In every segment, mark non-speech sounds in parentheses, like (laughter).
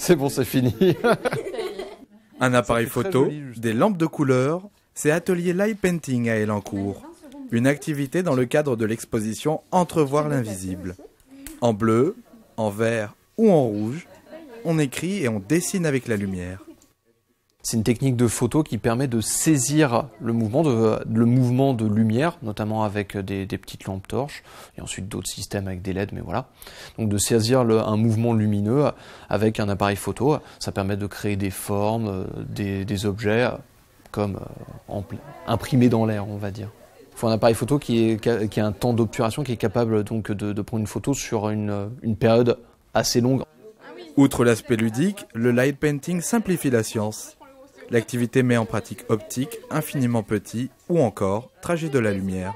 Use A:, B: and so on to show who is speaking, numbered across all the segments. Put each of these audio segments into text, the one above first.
A: C'est bon, c'est fini. (laughs)
B: Un appareil photo, des lampes de couleur, c'est Atelier Light Painting à Elancourt. Une activité dans le cadre de l'exposition Entrevoir l'invisible. En bleu, en vert ou en rouge, on écrit et on dessine avec la lumière.
A: C'est une technique de photo qui permet de saisir le mouvement de, le mouvement de lumière, notamment avec des, petites lampes torches, et ensuite d'autres systèmes avec des LED, mais voilà. Donc de saisir un mouvement lumineux avec un appareil photo, ça permet de créer des formes, des, objets comme euh, imprimés dans l'air, on va dire. Il faut un appareil photo qui, a un temps d'obturation qui est capable donc de, prendre une photo sur une, une période assez longue.
B: Outre l'aspect ludique, le light painting simplifie la science. L'activité met en pratique optique, infiniment petit ou encore trajet de la lumière.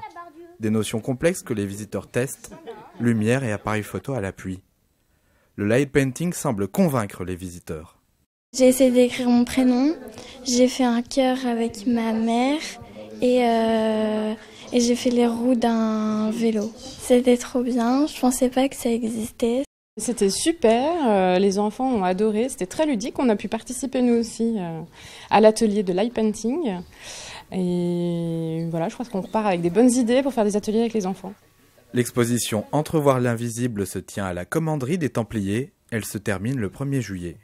B: Des notions complexes que les visiteurs testent, lumière et appareil photo à l'appui. Le light painting semble convaincre les visiteurs.
C: J'ai essayé d'écrire mon prénom, j'ai fait un cœur avec ma mère et, euh, j'ai fait les roues d'un vélo. C'était trop bien, je pensais pas que ça existait.
D: C'était super, euh, les enfants ont adoré, c'était très ludique. On a pu participer nous aussi euh, à l'atelier de light painting. Et voilà, je crois qu'on repart avec des bonnes idées pour faire des ateliers avec les enfants.
B: L'exposition Entrevoir l'invisible se tient à la commanderie des Templiers. Elle se termine le 1er juillet.